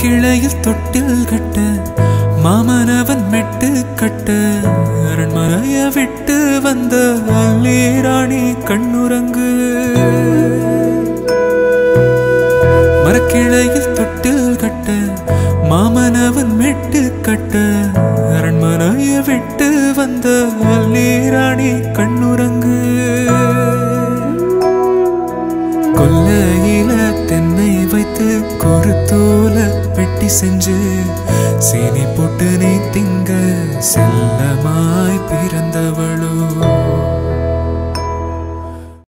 கிளையில் தொட்டில் கட்ட மாமனவன் மெட்டு கட்ட அரண்மனைய விட்டு வந்த அல்லேராணி கண்ணுரங்கு மரக்கிளையில் தொட்டில் கட்ட மாமனவன் மெட்டு கட்ட அரண்மனைய விட்டு வந்த அல்லேராணி கண்ணுரங்கு கொல்லையில பெட்டி செஞ்சு சீனி போட்டு நீ திங்க செல்லமாய் பிறந்தவளோ.